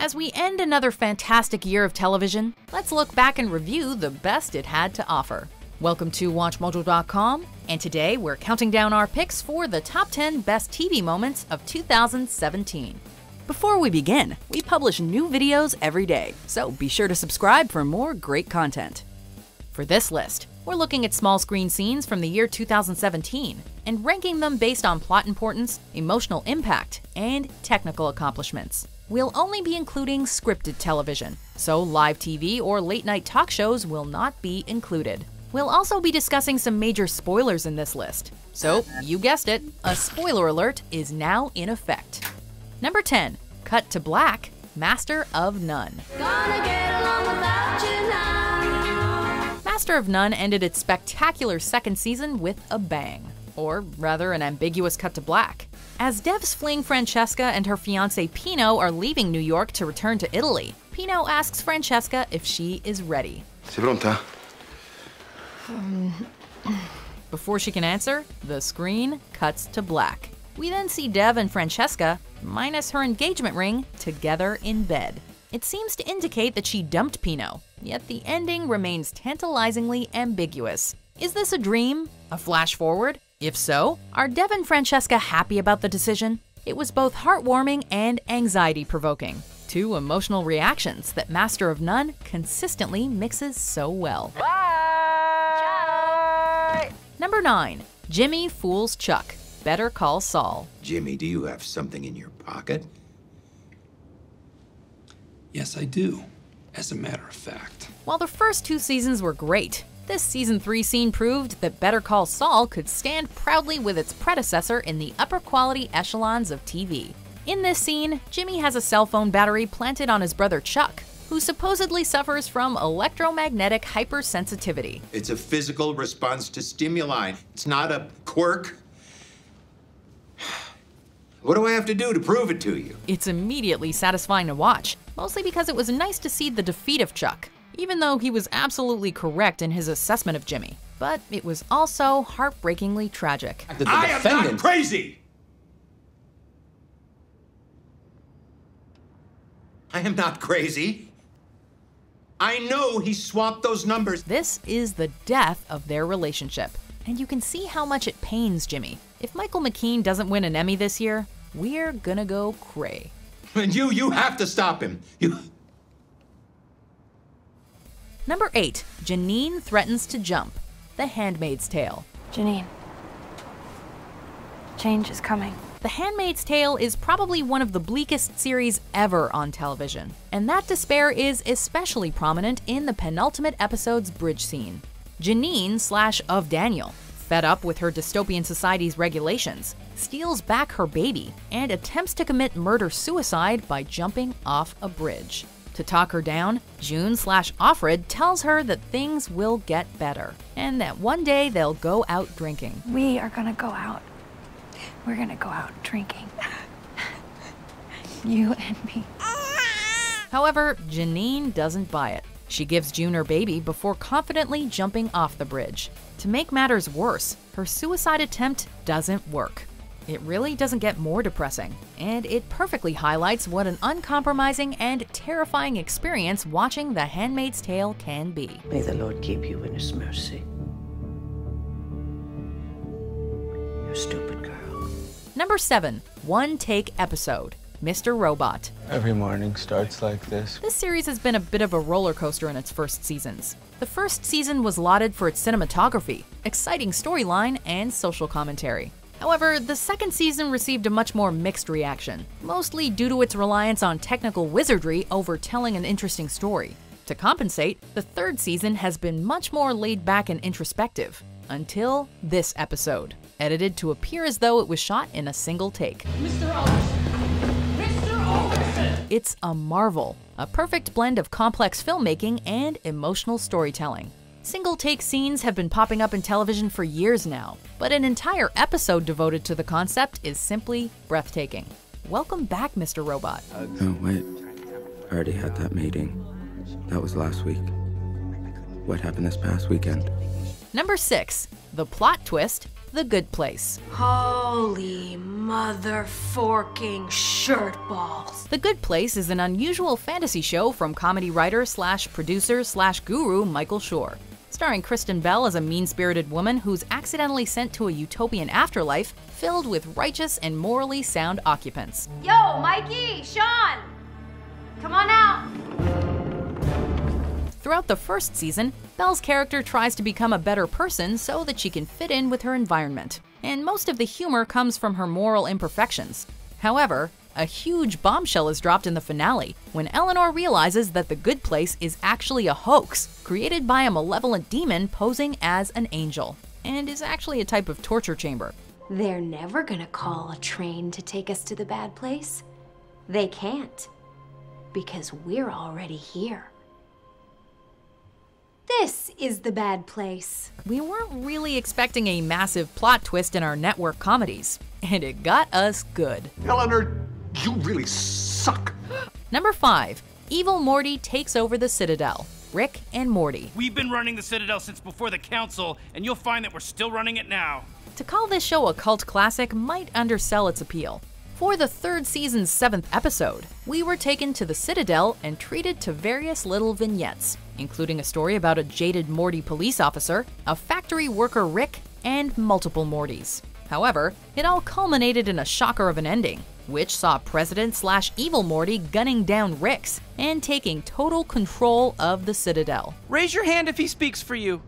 As we end another fantastic year of television, let's look back and review the best it had to offer. Welcome to WatchMojo.com, and today we're counting down our picks for the top 10 best TV moments of 2017. Before we begin, we publish new videos every day, so be sure to subscribe for more great content. For this list, we're looking at small screen scenes from the year 2017 and ranking them based on plot importance, emotional impact, and technical accomplishments. We'll only be including scripted television, so live TV or late night talk shows will not be included. We'll also be discussing some major spoilers in this list. So, you guessed it, a spoiler alert is now in effect. Number 10, Cut to Black, Master of None. Master of None ended its spectacular second season with a bang, or rather, an ambiguous cut to black. As Dev's fleeing Francesca and her fiance Pino are leaving New York to return to Italy, Pino asks Francesca if she is ready. Sei pronta? Um, before she can answer, the screen cuts to black. We then see Dev and Francesca, minus her engagement ring, together in bed. It seems to indicate that she dumped Pino, yet the ending remains tantalizingly ambiguous. Is this a dream? A flash forward? If so, are Dev and Francesca happy about the decision? It was both heartwarming and anxiety provoking. Two emotional reactions that Master of None consistently mixes so well. Bye. Number 9. Jimmy fools Chuck. Better call Saul. Jimmy, do you have something in your pocket? Yes, I do, as a matter of fact. While the first two seasons were great, this season 3 scene proved that Better Call Saul could stand proudly with its predecessor in the upper quality echelons of TV. In this scene, Jimmy has a cell phone battery planted on his brother Chuck, who supposedly suffers from electromagnetic hypersensitivity. It's a physical response to stimuli. It's not a quirk. What do I have to do to prove it to you? It's immediately satisfying to watch, mostly because it was nice to see the defeat of Chuck, even though he was absolutely correct in his assessment of Jimmy. But it was also heartbreakingly tragic. that the I am not crazy! I am not crazy. I know he swapped those numbers. This is the death of their relationship, and you can see how much it pains Jimmy. If Michael McKean doesn't win an Emmy this year, we're gonna go cray. And you, you have to stop him. You. Number 8. Janine threatens to jump. The Handmaid's Tale. Janine. Change is coming. The Handmaid's Tale is probably one of the bleakest series ever on television, and that despair is especially prominent in the penultimate episode's bridge scene. Janine slash Ofdaniel, fed up with her dystopian society's regulations, steals back her baby and attempts to commit murder-suicide by jumping off a bridge. To talk her down, June slash Offred tells her that things will get better, and that one day they'll go out drinking. We are gonna go out. We're gonna go out drinking. you and me. However, Janine doesn't buy it. She gives June her baby before confidently jumping off the bridge. To make matters worse, her suicide attempt doesn't work. It really doesn't get more depressing, and it perfectly highlights what an uncompromising and terrifying experience watching The Handmaid's Tale can be. May the Lord keep you in his mercy. You stupid girl. Number 7. One Take Episode Mr. Robot. Every morning starts like this. This series has been a bit of a roller coaster in its first seasons. The first season was lauded for its cinematography, exciting storyline, and social commentary. However, the second season received a much more mixed reaction, mostly due to its reliance on technical wizardry over telling an interesting story. To compensate, the third season has been much more laid back and introspective, until this episode, edited to appear as though it was shot in a single take. It's a marvel, a perfect blend of complex filmmaking and emotional storytelling. Single take scenes have been popping up in television for years now, but an entire episode devoted to the concept is simply breathtaking. Welcome back, Mr. Robot. No, wait. I already had that meeting. That was last week. What happened this past weekend? Number 6. The plot twist The Good Place. Holy mother forking shirt balls. The Good Place is an unusual fantasy show from comedy writer slash producer slash guru Michael Schur. Starring Kristen Bell as a mean spirited woman who's accidentally sent to a utopian afterlife filled with righteous and morally sound occupants. Yo, Mikey, Shawn, come on out. Throughout the first season, Bell's character tries to become a better person so that she can fit in with her environment, and most of the humor comes from her moral imperfections. However, a huge bombshell is dropped in the finale when Eleanor realizes that the good place is actually a hoax created by a malevolent demon posing as an angel, and is actually a type of torture chamber. They're never gonna call a train to take us to the bad place. They can't, because we're already here. This is the bad place. We weren't really expecting a massive plot twist in our network comedies, and it got us good. Eleanor, you really suck. Number 5. Evil Morty takes over the Citadel. Rick and Morty. We've been running the Citadel since before the Council, and you'll find that we're still running it now. To call this show a cult classic might undersell its appeal. For the third season's seventh episode, we were taken to the Citadel and treated to various little vignettes, including a story about a jaded Morty police officer, a factory worker Rick, and multiple Mortys. However, it all culminated in a shocker of an ending, which saw President slash Evil Morty gunning down Ricks and taking total control of the Citadel. Raise your hand if he speaks for you.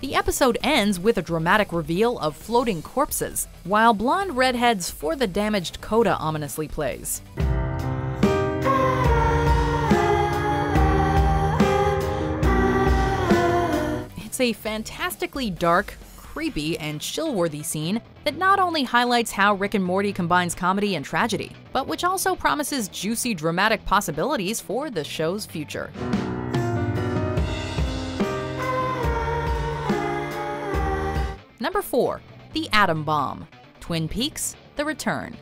The episode ends with a dramatic reveal of floating corpses, while Blonde Redhead's For the Damaged Coda ominously plays. It's a fantastically dark, creepy, and chill-worthy scene that not only highlights how Rick and Morty combines comedy and tragedy, but which also promises juicy dramatic possibilities for the show's future. Number 4. The Atom Bomb. Twin Peaks: The Return.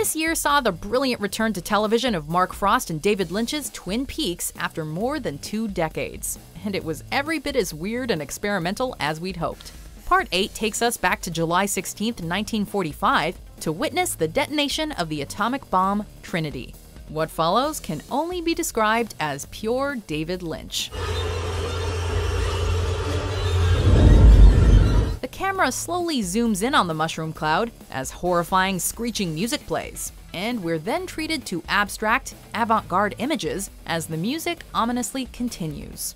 This year saw the brilliant return to television of Mark Frost and David Lynch's Twin Peaks after more than two decades. And it was every bit as weird and experimental as we'd hoped. Part 8 takes us back to July 16, 1945, to witness the detonation of the atomic bomb Trinity. What follows can only be described as pure David Lynch. The camera slowly zooms in on the mushroom cloud as horrifying screeching music plays, and we're then treated to abstract, avant garde images as the music ominously continues.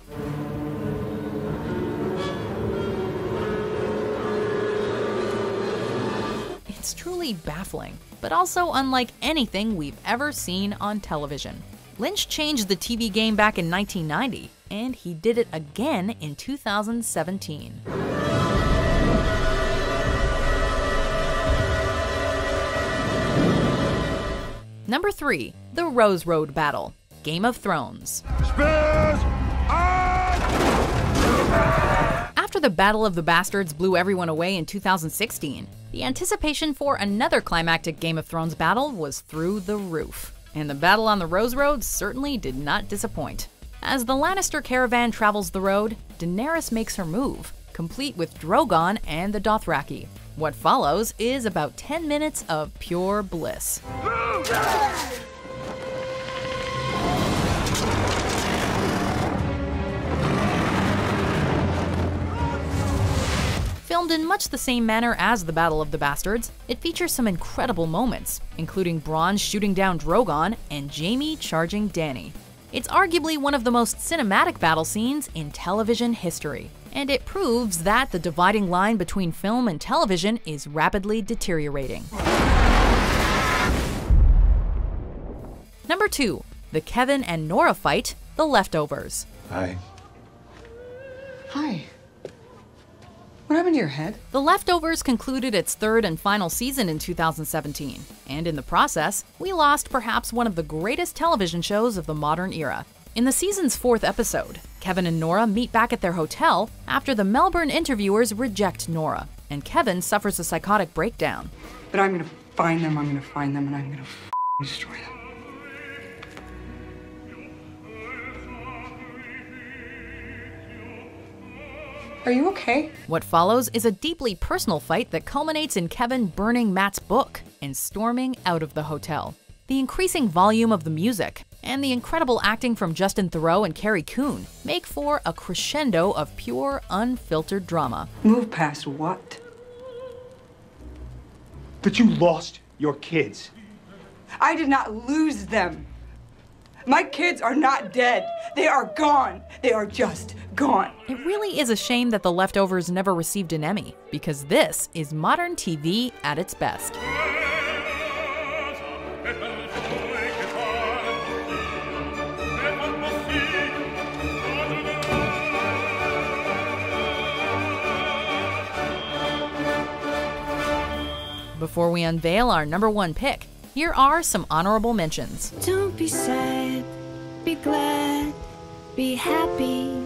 It's truly baffling, but also unlike anything we've ever seen on television. Lynch changed the TV game back in 1990, and he did it again in 2017. Number 3. The Rose Road Battle Game of Thrones. After the Battle of the Bastards blew everyone away in 2016, the anticipation for another climactic Game of Thrones battle was through the roof. And the battle on the Rose Road certainly did not disappoint. As the Lannister caravan travels the road, Daenerys makes her move, complete with Drogon and the Dothraki. What follows is about 10 minutes of pure bliss. Filmed in much the same manner as the Battle of the Bastards, it features some incredible moments, including Bronn shooting down Drogon and Jaime charging Dany. It's arguably one of the most cinematic battle scenes in television history, and it proves that the dividing line between film and television is rapidly deteriorating. Number 2. The Kevin and Nora fight, The Leftovers. Hi. Hi. What happened to your head? The Leftovers concluded its third and final season in 2017, and in the process, we lost perhaps one of the greatest television shows of the modern era. In the season's fourth episode, Kevin and Nora meet back at their hotel after the Melbourne interviewers reject Nora, and Kevin suffers a psychotic breakdown. But I'm gonna find them, I'm gonna find them, and I'm gonna destroy them. Are you okay? What follows is a deeply personal fight that culminates in Kevin burning Matt's book and storming out of the hotel. The increasing volume of the music and the incredible acting from Justin Theroux and Carrie Coon make for a crescendo of pure, unfiltered drama. Move past what? That you lost your kids. I did not lose them. My kids are not dead. They are gone. They are just gone. It really is a shame that The Leftovers never received an Emmy, because this is modern TV at its best. Before we unveil our number one pick, here are some honorable mentions. Don't be sad, be glad, be happy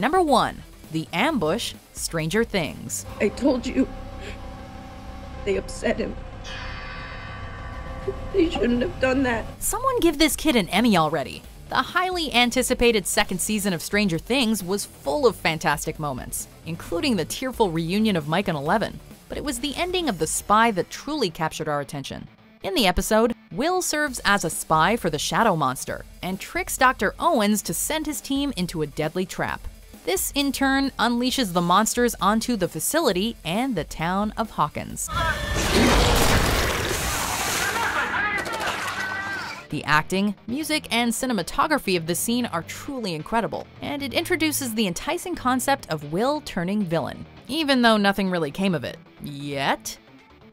Number one, The Ambush, Stranger Things. I told you they upset him. They shouldn't have done that. Someone give this kid an Emmy already. The highly anticipated second season of Stranger Things was full of fantastic moments, including the tearful reunion of Mike and Eleven. But it was the ending of The Spy that truly captured our attention. In the episode, Will serves as a spy for the Shadow Monster and tricks Dr. Owens to send his team into a deadly trap. This, in turn, unleashes the monsters onto the facility and the town of Hawkins. The acting, music, and cinematography of the scene are truly incredible, and it introduces the enticing concept of Will turning villain, even though nothing really came of it. Yet?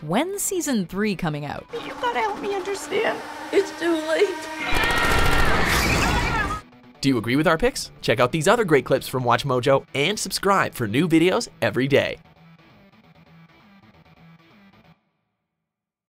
When's season 3 coming out? You gotta help me understand. It's too late. Do you agree with our picks? Check out these other great clips from WatchMojo and subscribe for new videos every day.